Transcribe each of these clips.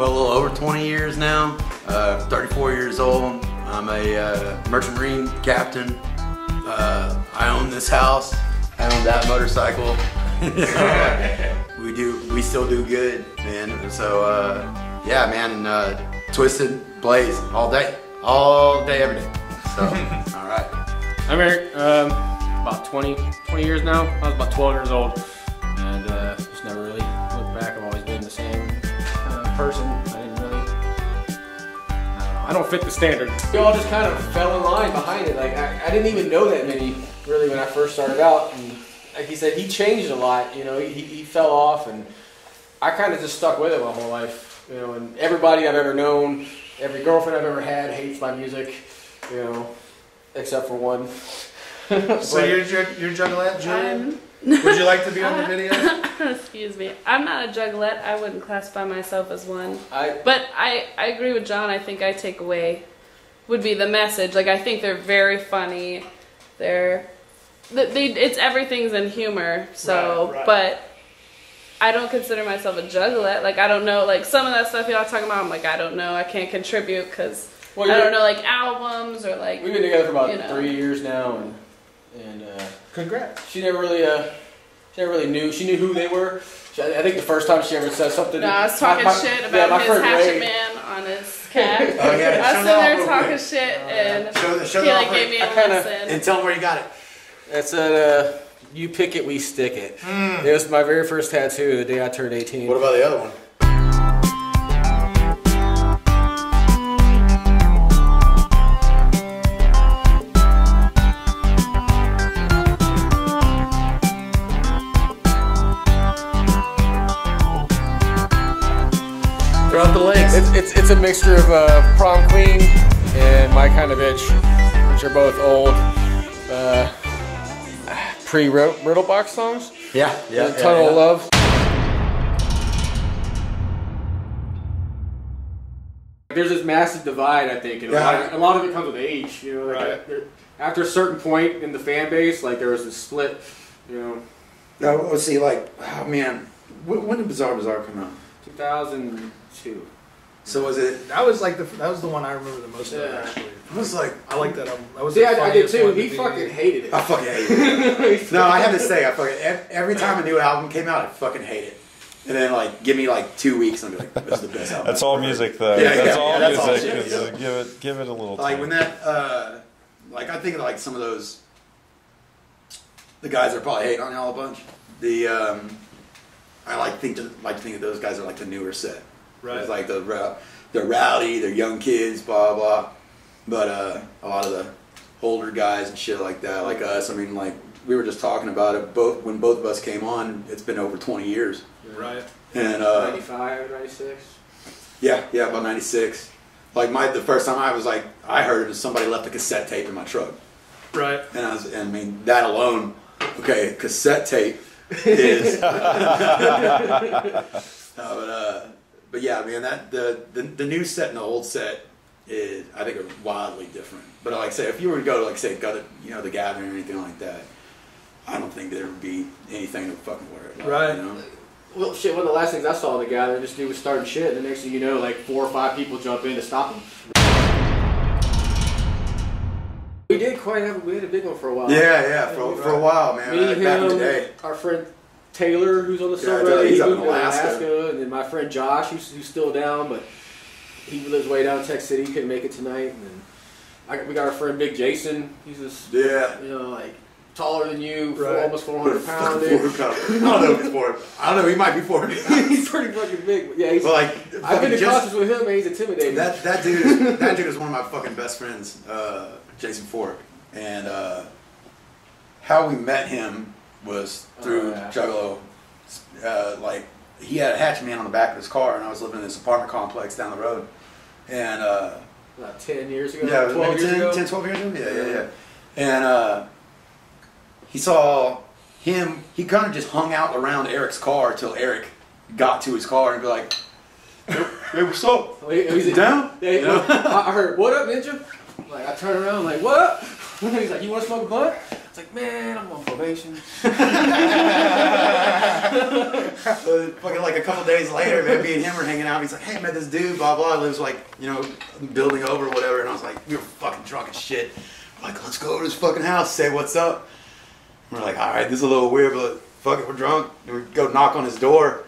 well, a little over 20 years now. Uh, 34 years old. I'm a uh, Merchant Marine captain. Uh, I own this house. I own that motorcycle. we do, we still do good, man. So, uh, yeah, man, uh, Twiztid, Blaze, all day, all day, every day. So, all right. I'm Eric, um, about 20, 20 years now. I was about 12 years old I don't fit the standard. We all just kind of fell in line behind it. Like, I, I didn't even know that many really when I first started out. And like he said, he changed a lot. You know, he, he fell off and I kind of just stuck with it my whole life. You know, and everybody I've ever known, every girlfriend I've ever had hates my music. You know, except for one. So But- you're you're, you're Juggalette, Julia? Would you like to be on the video? excuse me. I'm not a juggalette. I wouldn't classify myself as one. I But I, I agree with Jon. I think I take away would be the message. Like I think they're very funny. They're they, they it's everything's in humor. So, Right, right. but I don't consider myself a juggalette. Like I don't know. Like some of that stuff y'all talking about, I'm like I don't know. I can't contribute because Well, I don't know like albums or like We've been together for about You know. three years now, and and uh, Congrats. she never really uh, she never really knew. She knew who they were. She, I think the first time she ever said something. No, I was talking my- my- shit about my his friend hatchet Ray- man on his cat. Oh, yeah, I was show sitting there talking quick. shit, and Show, show he like gave me a I kinda- lesson. and tell him where you got it. It said, uh, "You pick it, we stick it." It was my very first tattoo the day I turned 18. What about the other one? A mixture of uh, prom queen and my kind of bitch, which are both old uh, pre riddle box songs. Yeah, yeah. Yeah, Tunnel of Love. There's this massive divide, I think, and a, lot of, a lot of it comes with age. You know, like Right. there- after a certain point in the fan base, like there was this split. You know, No, let's see, like, oh man, when, when did Bizaar Bizzar come out? 2002. So was it? That was like the that was the one I remember the most. Of, Yeah. actually, It was like, I like that album. That was See, the I, I did too. one to He be- fucking hated it. I fucking hate it. No, I have to say, I fucking every time a new album came out, I fucking hate it. And then like, give me like two weeks, and I'll be like, this is the best album. That's all music, though. Yeah, that's yeah, all yeah, that's all music. shit, yeah. give it, give it a little Like time. when that, uh, like I think of like some of those, the guys are probably hating on y'all a bunch. The um, I like think to, like to think of those guys are like the newer set. Right. It's like the rou- they're rowdy, they're young kids, blah blah. But uh, a lot of the older guys and shit like that, like us. I mean, like we were just talking about it. Both when both of us came on, it's been over twenty years. Right. And uh, 95, 96. yeah, yeah, about ninety six. Like my the first time I was like I heard it was somebody left a cassette tape in my truck. Right. And I was, and I mean, that alone, okay, cassette tape is. Uh, but, uh, but yeah, man, that the, the the new set and the old set is, I think, are wildly different. But like I say, if you were to go to like say go to you know the gathering or anything like that, I don't think there would be anything to fucking worry about. Right. You know? Well, shit, one of the last things I saw in the gathering, this dude was starting shit, and the next thing you know, like four or five people jump in to stop him. We did quite have, we had a big one for a while. Yeah, yeah, for, for a while, man. Me, like, him, back in the day. our friend Taylor, who's on the Yeah, subreddit, he's he up in Alaska. Alaska, and then my friend Josh, who's, who's still down, but he lives way down in Tech City, couldn't make it tonight. And then I, we got our friend Big Jason, he's this, Yeah. you know, like taller than you, four- almost 400 pounds. Fucking. I don't know if he's four. I don't know. He might be four. he's pretty fucking big. but Yeah, he's, But like, I've been fucking to just- concerts with him, and he's intimidating. That that dude is, that dude is one of my fucking best friends, uh, Jason Fork, and uh, how we met him was through Oh, yeah. Juggalo. Uh, like he had a hatchet man on the back of his car, and I was living in this apartment complex down the road, and uh, About 10 years ago, yeah, 12 maybe years 10, ago. 10, 12 years ago, yeah, yeah, yeah, and uh, he saw him. He kind of just hung out around Eric's car till Eric got to his car and be like, "Hey, what's up?" Oh, he- he's You down? Yeah, Yeah. I I heard, what up, ninja? Like, I turn around, like, what up? He's like, you want to smoke a blunt? It's like, man, I'm on probation. So, fucking like a couple days later, man, me and him were hanging out. He's like, "Hey, I met this dude, blah blah, lives like you know, building over or whatever." And I was like, "We were fucking drunk as shit." I'm like, "Let's go over to his fucking house, say what's up." We're like, "All right, this is a little weird, but fuck it, we're drunk." And we go knock on his door,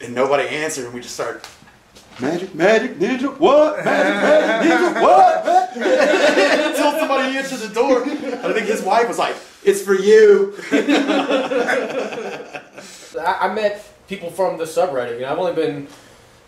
and nobody answered, and we just start. Magic, magic, ninja, what? Magic, magic, ninja, what? Until somebody answered the door. I think his wife was like, "It's for you." I, I met people from the subreddit. You know, I've only been,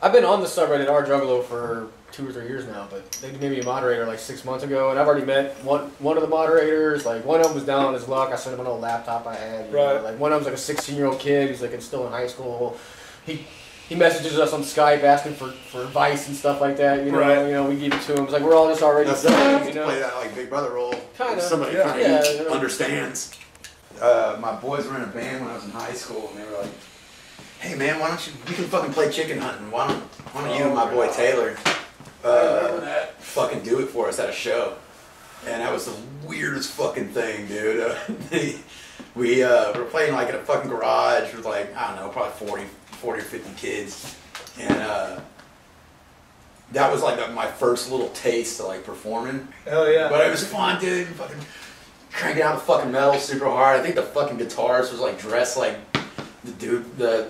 I've been on the subreddit R Juggalo for two or three years now, but they made me a moderator like six months ago, and I've already met one one of the moderators. Like one of them was down on his luck. I sent him an old laptop I had. you know, Right. Like one of them's like a 16 year old kid He's like in- still in high school. He. He messages us on Skype asking for, for advice and stuff like that. You know, Right. you know, we give it to him. It's like we're all just already That's friends, you you know. play that like Big Brother role. Kinda, Somebody yeah. fucking Yeah, understands. Uh, my boys were in a band when I was in high school, and they were like, "Hey man, why don't you? We can fucking play chicken hunting. Why don't Why don't you and my boy Taylor uh, fucking do it for us at a show?" And that was the weirdest fucking thing, dude. Uh, we uh, were playing like in a fucking garage with like I don't know, probably 40, 40 or fifty kids, and. Uh, that was like my first little taste of like performing. Hell yeah. But it was fun, dude. Fucking cranking out the fucking metal super hard. I think the fucking guitarist was like dressed like the dude, the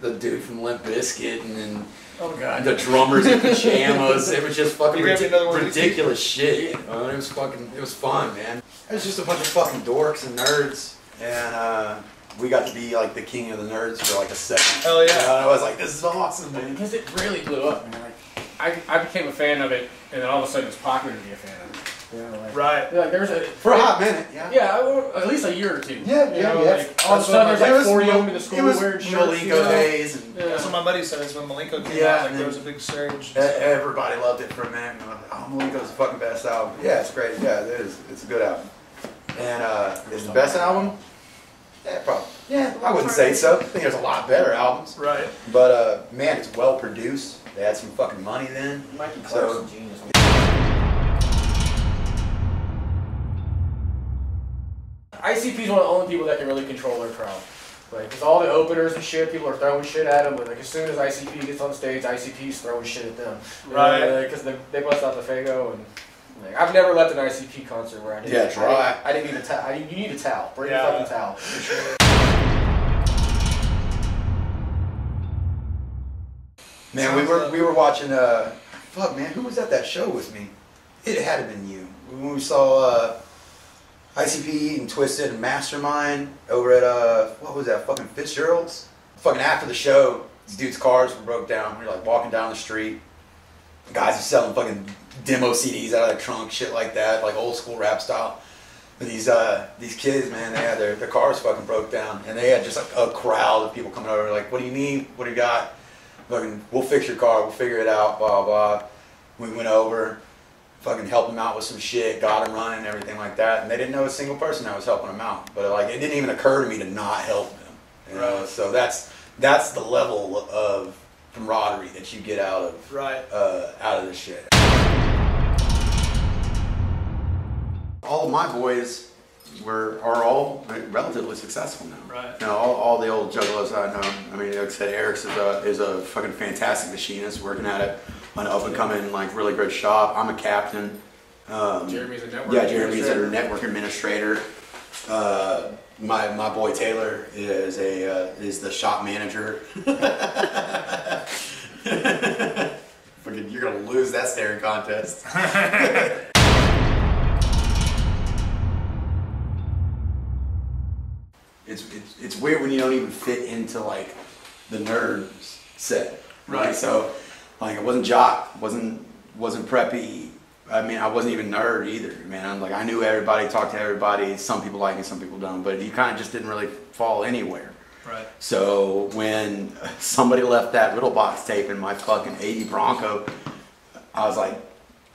the dude from Limp Bizkit, and then oh god. the drummers in pajamas. It was just fucking You grabbed ridic- another one? ridiculous shit. It was fucking. It was fun, man. It was just a bunch of fucking dorks and nerds, and uh, we got to be like the king of the nerds for like a second. Hell yeah. And I was like, this is awesome, man. Because it really blew up, man. Like, I, I became a fan of it, and then all of a sudden it's popular to be a fan of it. You know, like, Right. like there's a For a hot minute, yeah. Yeah, I- at least a year or two. Yeah, You yeah, know, yeah. Like, all of a sudden there's like was 40 Mal- of them in the school it was wearing shirts. Milenko you know? days, and Yeah. That's what my buddy said. Is when Milenko came Yeah, out, like and there was a big surge. everybody loved it for a minute. And I'm like, oh, Milenko's the fucking best album. Yeah, it's great. Yeah, it is. It's a good album. And uh, it's the best album. Yeah, probably. Yeah, I wouldn't say so. I think there's a lot better albums. Right. But uh, man, it's well produced. They had some fucking money then. Mikey So- Clark's a genius. ICP is one of the only people that can really control their crowd. Like, with all the openers and shit, people are throwing shit at them. But like, as soon as ICP gets on stage, ICP's throwing shit at them. Right. Because they, they bust out the Faygo and. Like, I've never left an ICP concert where I didn't. Yeah, I dry. I didn't need a towel. You need a towel. Bring Yeah. a fucking towel. For sure. Man, we were we were watching. Uh, fuck, man, who was at that show with me? It had to have been you. When we saw uh, ICP and Twiztid and Mastermind over at uh, what was that? Fucking Fitzgerald's. Fucking after the show, these dudes' cars were broke down. We were like walking down the street. Guys are selling fucking demo CDs out of their trunk, shit like that, like old school rap style. But these uh these kids, man, they had their, their cars fucking broke down, and they had just like a crowd of people coming over, like, "What do you need? What do you got? Fucking, we'll fix your car. We'll figure it out." Blah blah. We went over, fucking helped them out with some shit, got them running, everything like that. And they didn't know a single person that was helping them out. But like, it didn't even occur to me to not help them. You know? So that's that's the level of camaraderie that you get out of Right. uh, out of this shit. All of my boys were are all relatively successful now. Right. Now all, all the old juggalos I know. I mean, like I said, Eric's is a is a fucking fantastic machinist, working at it, an up and coming like really good shop. I'm a captain. Um, Jeremy's a network. yeah, Jeremy's a network administrator. Uh, my my boy Taylor is a uh, is the shop manager. You're gonna lose that staring contest. it's, it's it's weird when you don't even fit into like the nerd set, right? Right. So, like, it wasn't jock, wasn't wasn't preppy. I mean, I wasn't even nerd either, man. I'm like, I knew everybody, talked to everybody. Some people like me, some people don't, but you kind of just didn't really fall anywhere. Right. So when somebody left that riddle box tape in my fucking 80 Bronco, I was like,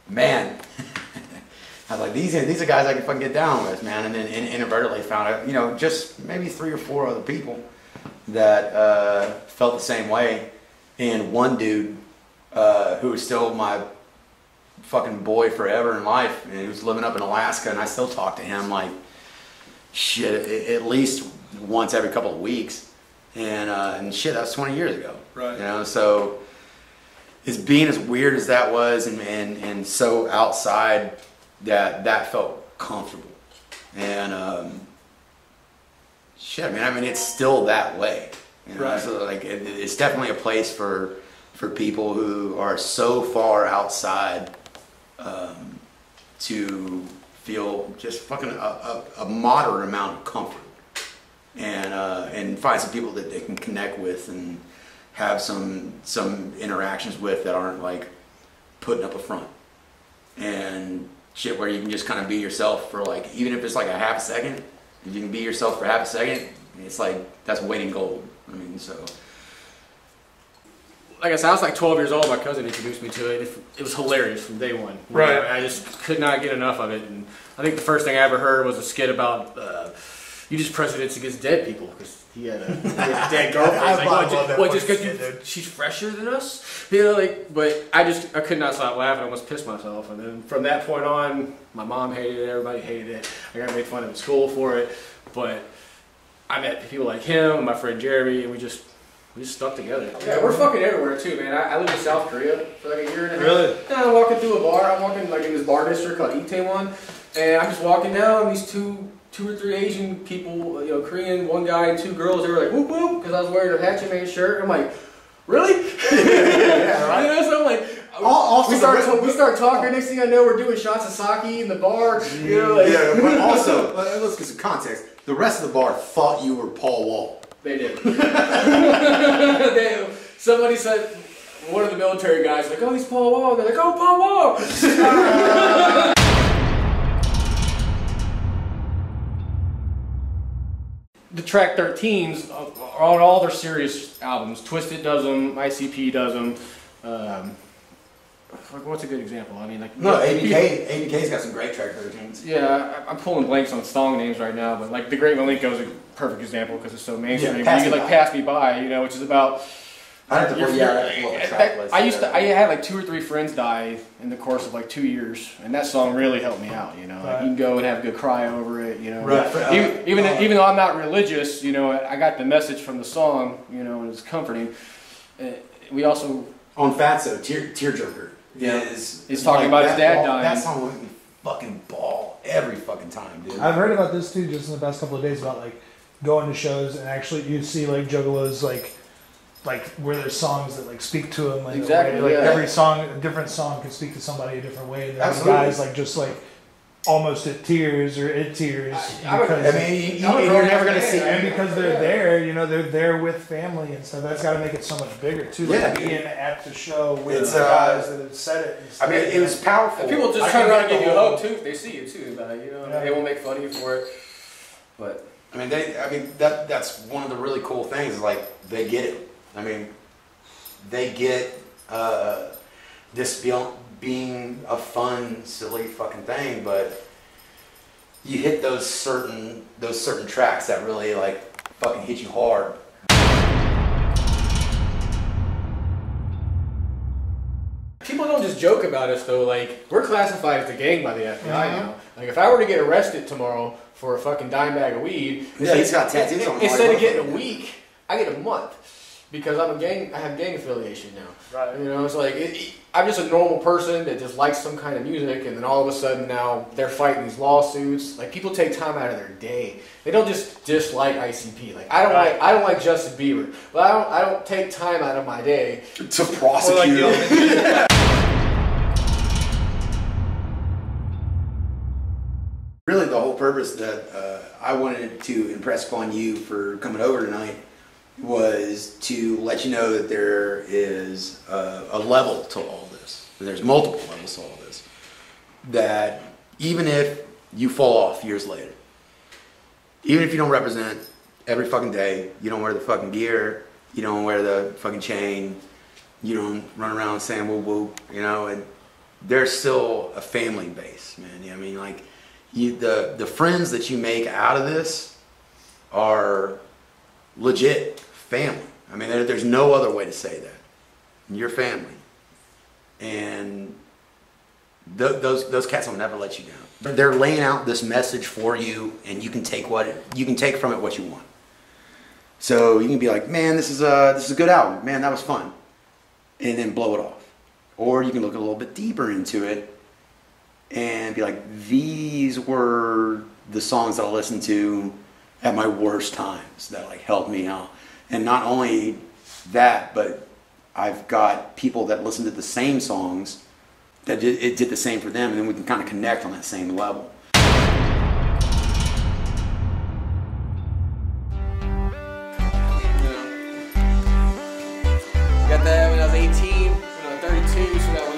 man. I was like, these are, these are guys I can fucking get down with, man. And then in, inadvertently found out, you know, just maybe three or four other people that uh, felt the same way. And one dude uh, who was still my fucking boy forever in life, and he was living up in Alaska, and I still talk to him like shit at, least once every couple of weeks, and uh, and shit that was 20 years ago. Right. You know, so as being as weird as that was, and and, and so outside, that that felt comfortable, and um, shit. I mean, I mean, it's still that way. You know? Right. So like, it, it's definitely a place for for people who are so far outside um, to feel just fucking a, a, a moderate amount of comfort, and uh, and find some people that they can connect with and have some some interactions with that aren't like putting up a front. And shit where you can just kind of be yourself for like even if it's like a half a second if you can be yourself for half a second it's like that's weight in gold i mean so like I said, I was like 12 years old. My cousin introduced me to it. It, it was hilarious from day one. Right. know, I just could not get enough of it. And I think the first thing I ever heard was a skit about uh, you just presidents against dead people because he had a, he had a dead girlfriend. I like, love what, that what, just because she's fresher than us? You know, like, but I just I could not stop laughing. I almost pissed myself. And then from that point on, my mom hated it. Everybody hated it. I got made fun of in school for it. But I met people like him my friend Jeremy, and we just we just stuck together. Yeah, we're fucking everywhere too, man. I, I lived in South Korea for like a year and a half. Really? Yeah, I'm walking through a bar. I'm walking like in this bar district called Itaewon, and I'm just walking down. And these two, two or three Asian people, you know, Korean, one guy and two girls. They were like whoop whoop because I was wearing a Hatchetman shirt. I'm like, really? Yeah, right. You know, so I'm like. Al- also we start rest- we start talking. Next thing I know, we're doing shots of sake in the bar. You mm, know, like, yeah but also let's get some context the rest of the bar thought you were paul wall They did. they, somebody said, one of the military guys, like, oh, he's Paul Wall. They're like, oh, Paul Wall. the track 13s are on all their serious albums. Twiztid does them, ICP does them. Um, like, what's a good example? I mean, like, no abk abk's got some great track 13s yeah, I- I'm pulling blanks on song names right now, but like The Great Milenko is a perfect example because it's so mainstream. Yeah, Pass you Me could like By. Pass Me By, you know, which is about. i have to You're- pull, yeah, I you're- have to pull up the I- track I used to. I had like two or three friends die in the course of like two years, and that song really helped me out. You know, like, you can go and have a good cry over it. You know, Right. even even, Uh, even though I'm not religious, you know, I got the message from the song. You know, and it's comforting. Uh, we also on Fatso, Tear Tearjerker Yeah. is He's talking about his that dad ball- dying. That song would be fucking bawl every fucking time, dude. I've heard about this too, just in the past couple of days about like going to shows and actually you see like juggalos like like where there's songs that like speak to them like, Exactly, like yeah. every song a different song can speak to somebody a different way and there's Absolutely. guys like just like almost at tears or at tears I- I would- because I mean, you, you, I'm a and grown you're never gonna see. And because they're there, you know, they're there with family and stuff. That's got to make it so much bigger too. Like Yeah. being at the show with It's, the uh, guys that have said it. And I mean, it was powerful. people just I turn can around and give you a hug too if they see you too. About it, you know, Yeah. they won't make fun of you for it. But I mean, they. I mean, that that's one of the really cool things. Is like they get it. I mean, they get uh, this being being a fun, silly fucking thing, but you hit those certain those certain tracks that really like fucking hit you hard. People don't just joke about us though. Like we're classified as a gang by the FBI Uh-huh. now. Like if I were to get arrested tomorrow for a fucking dime bag of weed, Yeah, he's got tattoos on Instead of getting a week, I get a month because I'm a gang. I have gang affiliation now. Right. You know, it's like it, it- I'm just a normal person that just likes some kind of music, and then all of a sudden now they're fighting these lawsuits. Like people take time out of their day. They don't just dislike ICP. Like I don't Right. like I don't like Justin Bieber, but I don't I don't take time out of my day to Or like prosecute. the really the whole purpose that uh, I wanted to impress upon you for coming over tonight was to let you know that there is a, a level to all this. There's multiple levels to all this. That even if you fall off years later, even if you don't represent every fucking day, you don't wear the fucking gear, you don't wear the fucking chain, you don't run around saying woo woo, you know, and there's still a family base, man. You know I mean, like you, the the friends that you make out of this are legit family. I mean, there, there's no other way to say that. Your family, and th- those those cats will never let you down. They're- laying out this message for you, and you can take what it, you can take from it what you want. So you can be like, man, this is a this is a good album. Man, that was fun, and then blow it off. Or you can look a little bit deeper into it and be like, these were the songs that I listened to at my worst times that like helped me out. And not only that, but I've got people that listen to the same songs that did, it did the same for them, and then we can kind of connect on that same level. Got that when I was 18, when I was 32, so that